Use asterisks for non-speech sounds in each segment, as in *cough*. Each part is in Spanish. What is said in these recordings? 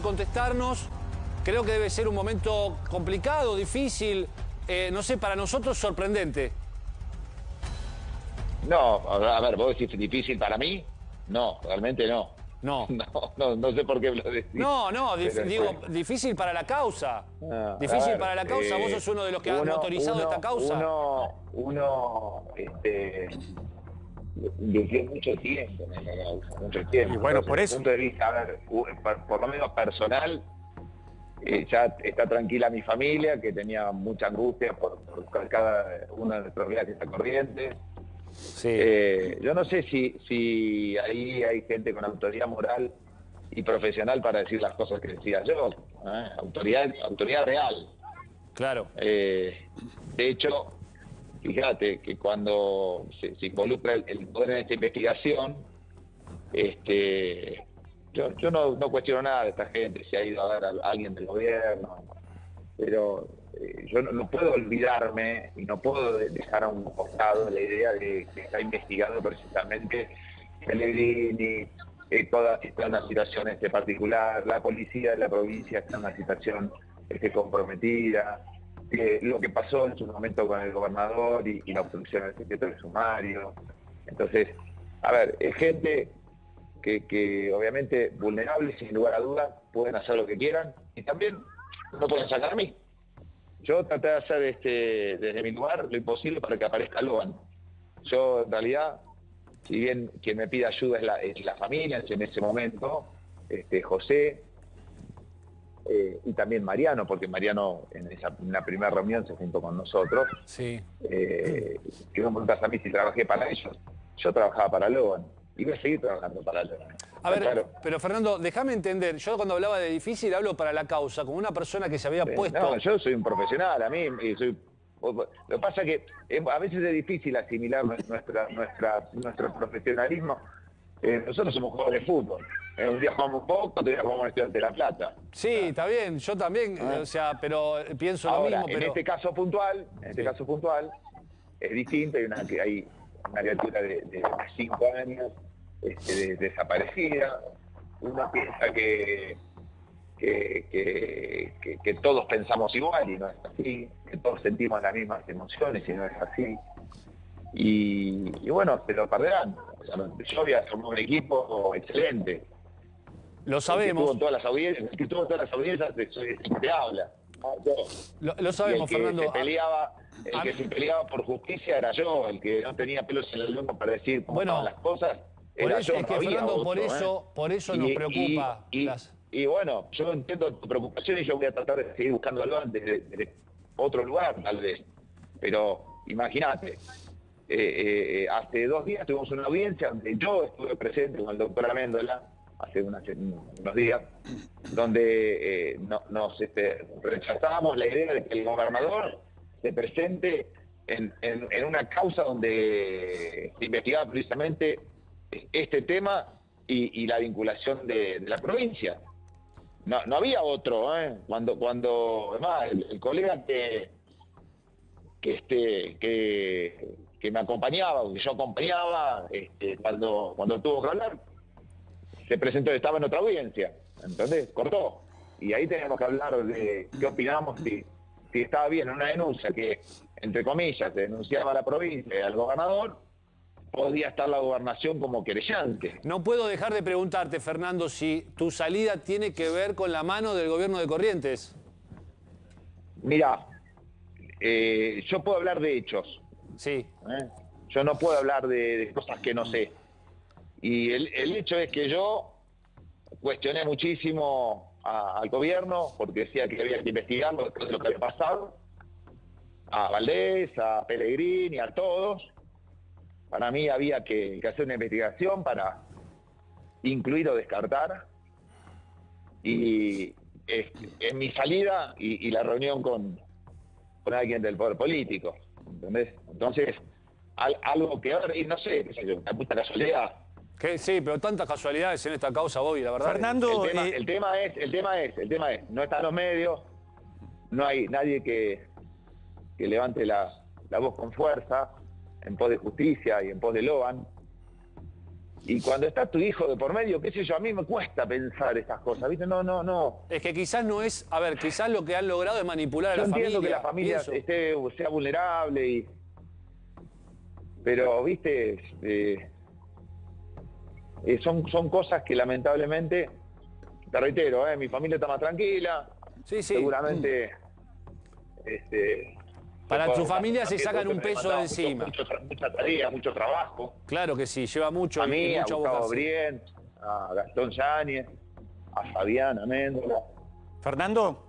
contestarnos. Creo que debe ser un momento complicado, difícil, eh, no sé, para nosotros sorprendente. No, a ver, vos decís difícil para mí. No, realmente no. *laughs* No. No, no, sé por qué lo decís. No, no, digo, difícil para la causa. Ah, difícil para la causa. Vos sos uno de los que han motorizado esta causa. Uno, uno este, dejé mucho tiempo en mucho tiempo. Y bueno, por eso. punto de vista, a ver, por, lo menos personal, eh, ya está tranquila mi familia, que tenía mucha angustia por, cada una de nuestros viajes a corriente. Sí. Eh, yo no sé si, si ahí hay gente con autoridad moral y profesional para decir las cosas que decía yo. ¿eh? Autoridad, autoridad real. Claro. de hecho, fíjate que cuando se, involucra el, poder en esta investigación, este, yo, no, no, cuestiono nada de esta gente, si ha ido a ver a, alguien del gobierno, pero eh, yo no, puedo olvidarme y no puedo dejar a un costado la idea de que está investigado precisamente Pellegrini, eh, toda esta una situación particular, la policía de la provincia está en una situación este, comprometida, lo que pasó en su momento con el gobernador y, la obstrucción del secreto del sumario. Entonces, a ver, es gente que, obviamente vulnerable, sin lugar a dudas, pueden hacer lo que quieran y también no pueden sacar a mí. Yo traté de hacer este, desde mi lugar lo imposible para que aparezca Logan. Yo en realidad, si bien quien me pide ayuda es la, es la familia en ese momento, este, José, eh, y también Mariano, porque Mariano en, esa, una primera reunión se juntó con nosotros. Sí. Eh, que me preguntas a mí si trabajé para ellos. Yo trabajaba para Logan y voy a seguir trabajando para Logan. A ver, pero Fernando, déjame entender, yo cuando hablaba de difícil hablo para la causa, como una persona que se había puesto... No, yo soy un profesional, a mí soy lo que pasa es que a veces es difícil asimilar nuestra, nuestra, nuestro profesionalismo. Eh, nosotros somos jugadores de fútbol. Eh, un día jugamos poco, otro día jugamos en Estudiante de La Plata. Sí, está bien, yo también, ah. o sea, pero pienso lo mismo. En este caso puntual, en este caso puntual, es distinto, hay una, hay una criatura de, de cinco años este, desaparecida. Uno piensa que que, que, todos pensamos igual y no es así, que todos sentimos las mismas emociones y no es así. Y, bueno, se lo perderán. yo voy a formar un equipo excelente, lo sabemos. Que tuvo todas las audiencias, que tuvo todas las audiencias, te habla. Lo, sabemos, el que Fernando. Se peleaba, el que se peleaba por justicia era yo, el que no tenía pelos en el lomo para decir cómo bueno, las cosas. Por eso, es que, Fernando, por eso, ¿eh? por eso nos preocupa. Y, bueno, yo entiendo tu preocupación y yo voy a tratar de seguir buscando algo desde, otro lugar, tal vez. Pero imagínate, eh, eh, hace dos días tuvimos una audiencia donde yo estuve presente con el doctor Améndola, hace unos días, donde eh, nos este, rechazábamos la idea de que el gobernador se presente en, una causa donde se investigaba precisamente este tema y, la vinculación de, la provincia. No, había otro, ¿eh? Cuando, cuando además, el, colega que, que, este, que, que me acompañaba, que yo acompañaba, este, cuando, cuando tuvo que hablar, se presentó, estaba en otra audiencia, entonces cortó. Y ahí tenemos que hablar de qué opinamos, si, si estaba bien una denuncia que, entre comillas, se denunciaba a la provincia y al gobernador, podía estar la gobernación como querellante. No puedo dejar de preguntarte, Fernando, si tu salida tiene que ver con la mano del gobierno de Corrientes. Mira, eh, yo puedo hablar de hechos. Sí. ¿eh? Yo no puedo hablar de cosas que no sé. Y el, hecho es que yo cuestioné muchísimo al gobierno porque decía que había que investigarlo después de lo que había pasado, a Valdés, a Pellegrini, a todos. Para mí había que, hacer una investigación para incluir o descartar. Y en mi salida y, la reunión con, con alguien del poder político, ¿entendés? Entonces, algo que ahora, y no sé, qué sé yo, una puta casualidad, sí, pero tantas casualidades en esta causa, Bobby, la verdad. Fernando, el tema, eh, el tema, es, el tema es, el tema es, no están los medios, no hay nadie que, que levante la, voz con fuerza en pos de justicia y en pos de Logan. Y cuando está tu hijo de por medio, qué sé yo, a mí me cuesta pensar esas cosas, ¿viste? No, no, no. Es que quizás no es, a ver, quizás lo que han logrado es manipular a Yo la familia. entiendo que la familia esté, sea vulnerable y... Pero, viste, eh, eh, son, son cosas que lamentablemente, te reitero, eh, mi familia está más tranquila, Sí, sí. seguramente... Este, Para puedo- familia se sacan un peso de encima. mucho mucha tarea, mucho trabajo. Claro que sí, lleva mucho A mí, a Gustavo. Brien, a Gastón Yáñez, a Fabián Améndola. Fernando,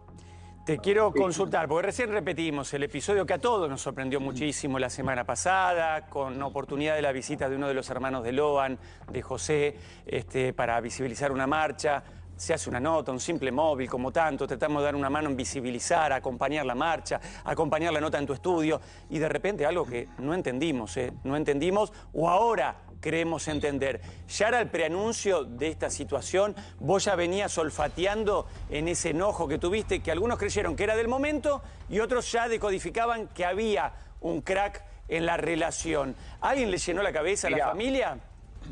te quiero consultar, porque recién repetimos el episodio que a todos nos sorprendió muchísimo la semana pasada, con oportunidad de la visita de uno de los hermanos de Loan, de José, este, para visibilizar una marcha. Se hace una nota, un simple móvil, como tanto, tratamos de dar una mano en visibilizar, acompañar la marcha, acompañar la nota en tu estudio, y de repente algo que no entendimos, ¿eh? no entendimos, o ahora creemos entender. Ya era el preanuncio de esta situación, vos ya venías olfateando en ese enojo que tuviste, que algunos creyeron que era del momento y otros ya decodificaban que había un crack en la relación. ¿Alguien le llenó la cabeza a la familia?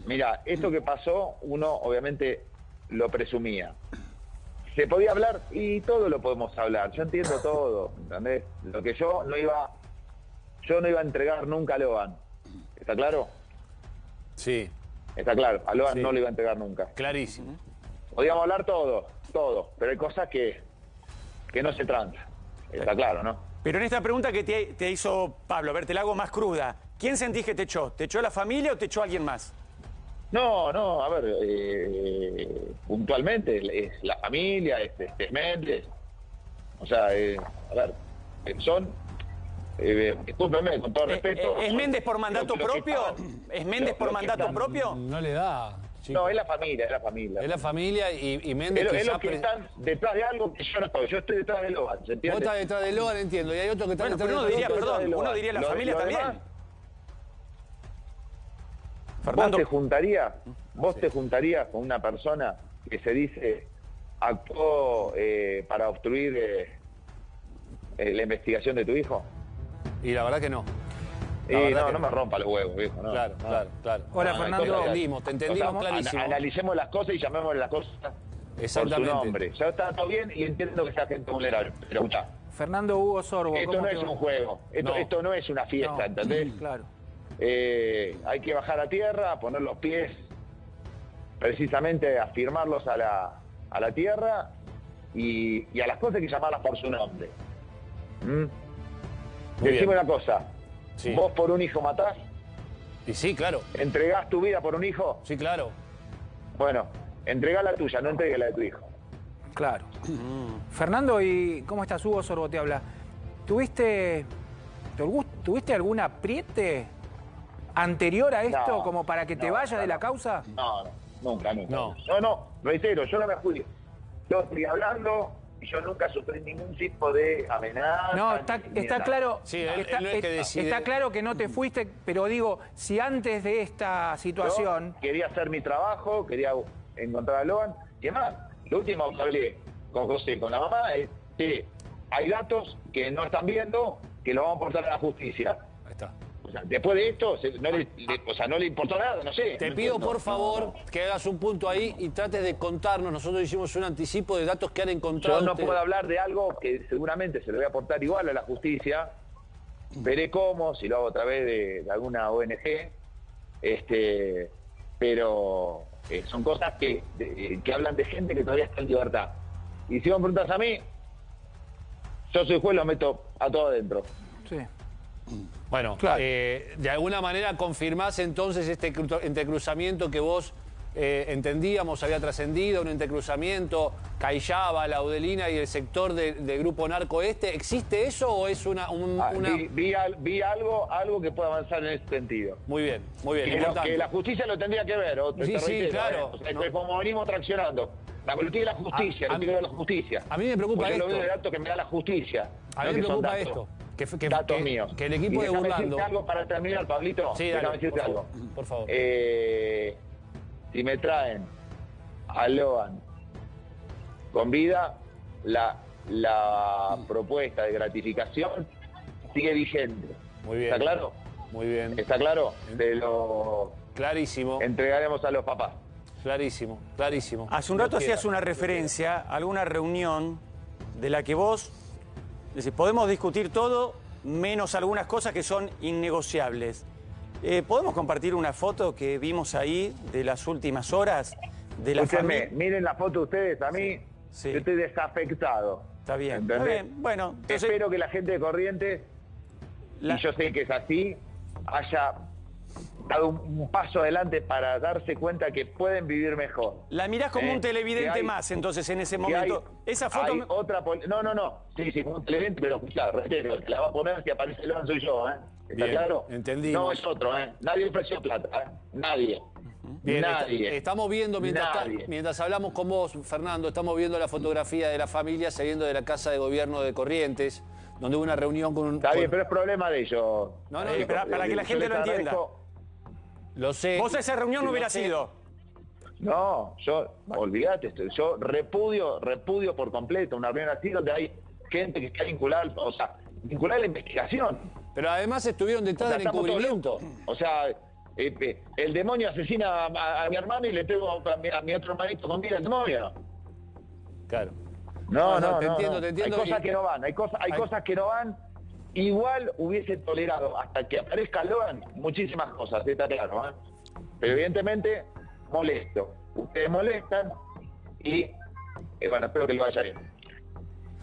Mira, esto que pasó, uno obviamente lo presumía. Se podía hablar y todo lo podemos hablar. Yo entiendo todo, ¿entendés? Lo que yo no iba, yo no iba a entregar nunca a Loan. ¿Está claro? Sí, Está claro. A Loan Sí. no lo iba a entregar nunca. clarísimo. Podíamos hablar todo, todo, pero hay cosas que, que no se transan. Está claro, ¿no? Pero en esta pregunta que te, te hizo Pablo, a ver, te la hago más cruda. ¿Quién sentís que te echó? ¿Te echó la familia o te echó alguien más? No, no, a ver, eh, puntualmente es la familia, es, es- es Méndez. O sea, eh, a ver, son, eh, discúlpenme, con todo Eh, respeto. eh, ¿Es son Méndez por mandato lo que propio? están- ¿Es Méndez lo- por lo que mandato están- propio? No le da. chico. No, es la familia, es la familia. Es la familia y, y Méndez Es lo, es quizás lo que están detrás de algo que yo no estoy. Yo estoy detrás de Logan, ¿se Vos entiende? estás detrás de Logan, entiendo, y hay otro que está Bueno, detrás pero uno de diría, perdón, Logan. uno diría la Lo- familia lo también. demás, Fernando, ¿Vos te juntarías, vos te juntarías con una persona que se dice actuó eh, para obstruir eh, eh, la investigación de tu hijo? Y la verdad que no. La verdad no, no me rompa los huevos, viejo. No, Claro, no. claro, claro. Hola, No, Fernando. Te entendimos, te entendimos O sea, clarísimo. ana- analicemos las cosas y llamémosle las cosas por su Exactamente. nombre. Ya está todo bien y entiendo que sea gente vulnerable. Pero Fernando Hugo Sorbo. esto ¿cómo no es va? un juego, esto No. esto no es una fiesta, No, ¿entendés? Claro. Eh, hay que bajar a tierra, poner los pies, precisamente afirmarlos a la, a la tierra y, y a las cosas hay que llamarlas por su nombre. ¿Mm? Decime bien. una cosa, Sí. vos por un hijo matás, Y sí, claro, entregás tu vida por un hijo, sí, claro. bueno, entregá la tuya, no entregues la de tu hijo. Claro. Fernando, ¿y cómo estás? Hugo Sorbo te habla. ¿Tuviste, tu- ¿Tuviste algún apriete anterior a esto No, como para que te no, no, de la causa? No, no, nunca, nunca. No. no, no, reitero, yo no me fui. Yo estoy hablando y yo nunca sufrí ningún tipo de amenaza. No, está, ni- claro. Sí, él- está, él no es que es- decide- está claro que no te fuiste, pero digo, si antes de esta Yo situación. quería hacer mi trabajo, quería encontrar a Loan. Y además, lo último que hablé con José, con la mamá, es que hay datos que no están viendo, que lo vamos a aportar a la justicia. Ahí está. O sea, después de esto, se- no le, le- o sea, no le importó nada, no sé. Te No pido entiendo. por favor que hagas un punto ahí y trates de contarnos. Nosotros hicimos un anticipo de datos que han encontrado. Yo no puedo hablar de algo que seguramente se lo voy a aportar igual a la justicia. Veré cómo, si lo hago a través de, de alguna ONG. Este, pero eh, son cosas que, de- que hablan de gente que todavía está en libertad. Y si vos me preguntas a mí, yo soy juez, lo meto a todo adentro. Sí. Bueno, Claro. eh, de alguna manera confirmás entonces este cru- entrecruzamiento que vos eh, entendíamos había trascendido, un entrecruzamiento, Cayaba, Laudelina y el sector de- del grupo narco este. ¿Existe eso o es una... un- Ah, una- vi, vi al- vi algo, algo que pueda avanzar en ese sentido. Muy bien, muy bien. Que, lo- importante. que la justicia lo tendría que ver. o- Sí, sí, claro. ¿eh? O sea, No. como venimos traccionando. La lo tiene la justicia, A- a- que ver la justicia. a mí me preocupa Porque esto. lo veo de datos que me da la justicia. A no mí que me preocupa esto. Que, que- datos que- míos. que el equipo Y de Burlando... decirte algo para terminar, Pablito. Sí, Déjame dale, decirte por algo. favor, por favor. Eh, si me traen a Loan con vida, la, la propuesta de gratificación sigue vigente. Muy bien. ¿Está claro? Muy bien. ¿Está claro? Te lo, Clarísimo, entregaremos a los papás. clarísimo, clarísimo. Hace un rato hacías una referencia a alguna reunión de la que vos podemos discutir todo menos algunas cosas que son innegociables. Eh, ¿Podemos compartir una foto que vimos ahí de las últimas horas de la Escúchenme, familia? miren la foto ustedes, a mí Sí. yo estoy desafectado. Está bien, está bien. Bueno, entonces, Espero que la gente de Corrientes, la- y yo sé que es así, haya dado un, paso adelante para darse cuenta que pueden vivir mejor. la mirás como Eh, un televidente hay- más, entonces, en ese momento. hay- Esa foto... hay otra no, no, no. Sí, sí, como un televidente, pero el que la va a poner si aparece el soy yo, ¿eh? ¿Está Bien, claro? entendimos. No es otro, ¿eh? Nadie ofreció plata, ¿eh? Nadie. Bien, est- Nadie. estamos viendo, mientras, Nadie. mientras hablamos con vos, Fernando, estamos viendo la fotografía de la familia saliendo de la Casa de Gobierno de Corrientes, donde hubo una reunión con un... Está con- bien, pero es problema de ellos. No, no, Eh, para- para que la gente lo entienda. Lo sé. Vos esa reunión no Sí, hubieras sí. ido. No, yo, olvídate, esto, yo repudio, repudio por completo una reunión así donde hay gente que está vinculada, o sea, vinculada a la investigación. Pero además estuvieron O detrás sea, del encubrimiento. O sea, eh, eh, el demonio asesina a, a mi hermano y le tengo a mi, a mi otro hermanito con vida al demonio. Claro. No, No, no, no, te no, entiendo, no. te entiendo Hay cosas y- que no van, hay cosas, hay Hay- cosas que no van. Igual hubiese tolerado hasta que aparezca Logan muchísimas cosas, está claro. ¿eh? Pero evidentemente molesto. Ustedes molestan y eh, bueno, espero que le vaya bien.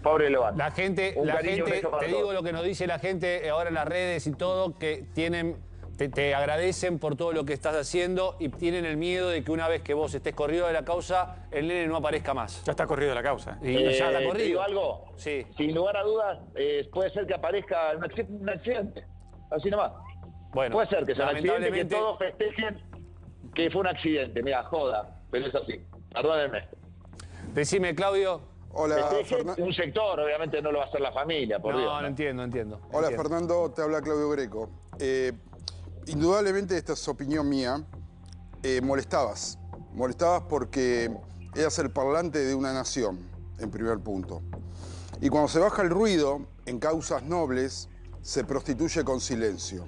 Pobre Logan. La gente, Un la gente, te digo lo que nos dice la gente ahora en las redes y todo, que tienen, te, te agradecen por todo lo que estás haciendo y tienen el miedo de que una vez que vos estés corrido de la causa, el nene no aparezca más. Ya está corrido la causa. Y Eh, ya ¿te corrido. digo algo? Sí. Sin lugar a dudas, eh, puede ser que aparezca un acci- un accidente. Así nomás. Bueno, puede ser que sea un accidente, que todos festejen que fue un accidente. Mira, joda, pero es así. Perdónenme. Decime, Claudio. Hola, Festejen Fernan- un sector, obviamente no lo va a hacer la familia, por no, Dios. no ¿no? entiendo, entiendo. Hola entiendo. Fernando, te habla Claudio Greco. Eh, indudablemente, esta es opinión mía, eh, molestabas. Molestabas porque eras el parlante de una nación, en primer punto. Y cuando se baja el ruido en causas nobles, se prostituye con silencio.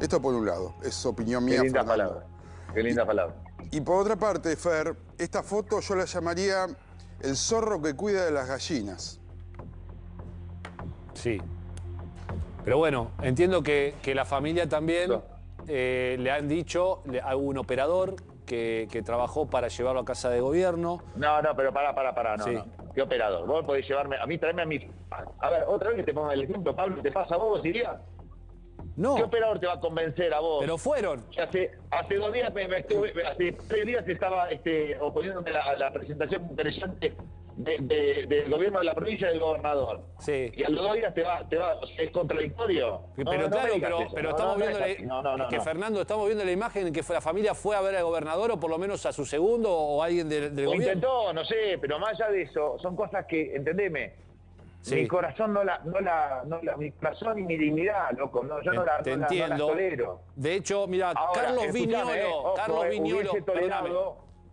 Esto por un lado, es opinión mía. Qué linda Fernando. palabra. Qué linda palabra. Y por otra parte, Fer, esta foto yo la llamaría el zorro que cuida de las gallinas. Sí. Pero bueno, entiendo que, que la familia también No. Eh, le han dicho a un operador que, que trabajó para llevarlo a casa de gobierno. No, no, pero para, para, para, no, Sí. no. ¿Qué operador? Vos podés llevarme, a mí traerme a mi... A ver, otra vez que te ponga el ejemplo, Pablo, ¿te pasa a vos, irías? No, ¿Qué operador te va a convencer a vos? pero fueron. Hace, hace dos días me, me estuve, hace tres días estaba este, oponiéndome a la, a la presentación interesante de- de- del gobierno de la provincia del gobernador. Sí. Y a los dos días te va, te va, o es contradictorio. Pero No, no, no claro, pero, eso. pero No, estamos viendo la, que. Fernando, estamos viendo la imagen en que fue- la familia fue a ver al gobernador o por lo menos a su segundo o alguien del, del Lo gobierno. intentó, no sé, pero más allá de eso, son cosas que, entendeme, Sí. mi corazón no la, no la, no la, mi corazón y mi dignidad, loco, no, yo no la, Te no la- no la entiendo. tolero. De hecho, mira, Carlos Viñolo, eh, Carlos eh, Viñolo.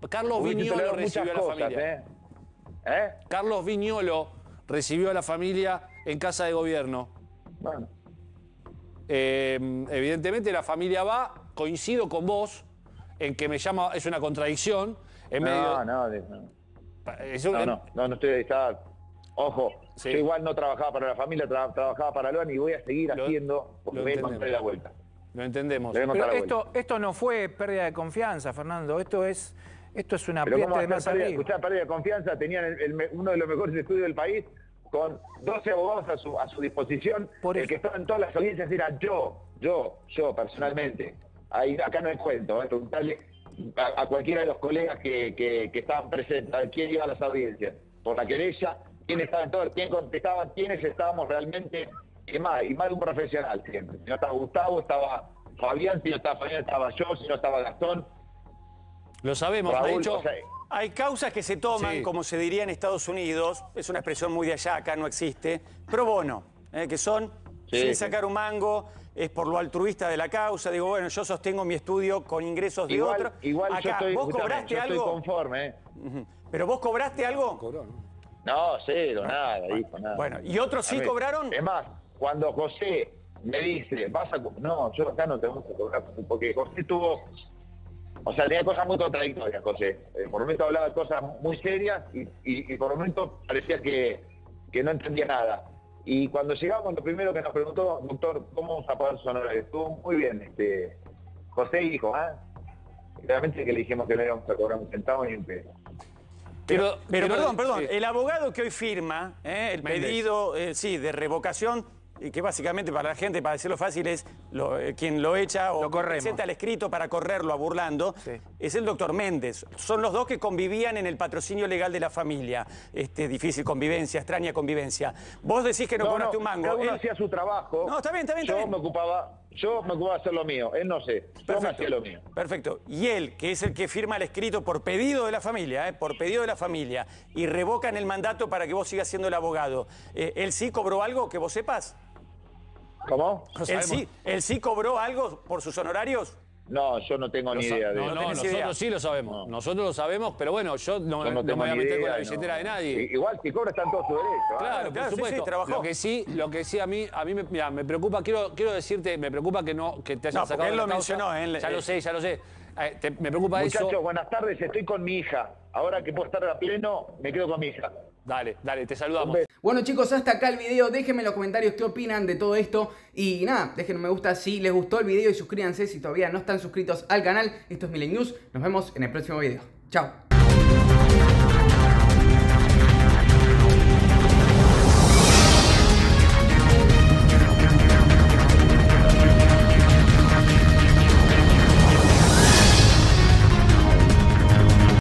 Carlos Viñolo recibió a la cosas, familia. ¿eh? ¿Eh? Carlos Viñolo recibió a la familia en casa de gobierno. Bueno. Eh, evidentemente la familia va, coincido con vos en que me llama, es una contradicción. En No, medio, no, no. es un- No, no, no, no estoy está, Ojo, Sí. yo igual no trabajaba para la familia, tra- trabajaba para Loan y voy a seguir Lo- haciendo porque voy a encontrar la vuelta. Lo entendemos. Pero vuelta. esto, esto no fue pérdida de confianza, Fernando. Esto es, esto es una de más pérdida, arriba. escuchá, pérdida de confianza, tenían el- el me- uno de los mejores estudios del país con 12 abogados a su, a su disposición. Por el eso. que estaba en todas las audiencias era yo, yo, yo personalmente. Ahí, acá no hay cuento, ¿eh? preguntarle a, a cualquiera de los colegas que, que- que estaban presentes, a ver quién iba a las audiencias, por la querella, quién estaba en todo, quién contestaba, quiénes estábamos realmente, y más, y más de un profesional siempre. Si no estaba Gustavo, estaba Fabián, si no estaba Fabián, estaba yo, si no estaba Gastón, Lo sabemos. de hecho, o sea, Hay causas que se toman, Sí. como se diría en Estados Unidos, es una expresión muy de allá, acá no existe, pro bono, ¿eh? que son Sí, sin sí. sacar un mango, es por lo altruista de la causa. Digo, bueno, yo sostengo mi estudio con ingresos de igual, otro. igual yo Acá, estoy, ¿vos cobraste yo estoy algo? conforme, ¿eh? ¿Pero vos cobraste algo? No, cero, nada, hijo, nada. Bueno, ¿y otros sí ver, cobraron? Es más, cuando José me dice, vas a... co-". No, yo acá no te vamos a cobrar, porque José tuvo O sea, tenía cosas muy contradictorias, José. Eh, por momentos hablaba de cosas muy serias y, y, por momentos parecía que, que, no entendía nada. Y cuando llegamos, lo primero que nos preguntó, doctor, ¿cómo vamos a pagar su honorario? Estuvo muy bien, este, José dijo, ¿ah? Realmente que le dijimos que no íbamos a cobrar un centavo ni un peso. Pero, pero, perdón, perdón, el abogado que hoy firma eh, el pedido, eh, sí, de revocación y que básicamente para la gente, para decirlo fácil, es eh, quien lo echa o presenta el escrito para correrlo a burlando, es el doctor Méndez. Son los dos que convivían en el patrocinio legal de la familia. Este, difícil convivencia, extraña convivencia. Vos decís que no, cobraste un mango. Cada uno hacía su trabajo. No, está bien, está bien. Yo me ocupaba, yo me ocupaba de hacer lo mío. Él no sé. Yo me hacía lo mío. Perfecto. Y él, que es el que firma el escrito por pedido de la familia, ¿eh? por pedido de la familia, y revocan el mandato para que vos sigas siendo el abogado, eh, ¿él sí cobró algo que vos sepas? ¿Cómo? ¿Él sí, ¿Él sí cobró algo por sus honorarios? No, yo no tengo ni idea de no, eso. No, nosotros sí lo sabemos. Nosotros lo sabemos, pero bueno, yo no, me voy a meter con la billetera de nadie. Igual si cobra están todos su derecho. ¿eh? Claro, por supuesto. lo que sí, lo que sí a mí, a mí me, me preocupa, quiero, quiero decirte, me preocupa que no, que te hayas sacado. Él lo mencionó, él, Ya lo sé, ya lo sé. Eh, me preocupa eso. Muchachos, buenas tardes, estoy con mi hija. Ahora que puedo estar a pleno, me quedo con mi hija. Dale, dale, te saludamos. Bueno chicos, hasta acá el video, déjenme en los comentarios qué opinan de todo esto y nada, déjenme me gusta si les gustó el video y suscríbanse si todavía no están suscritos al canal. Esto es Milen News, nos vemos en el próximo video. Chao.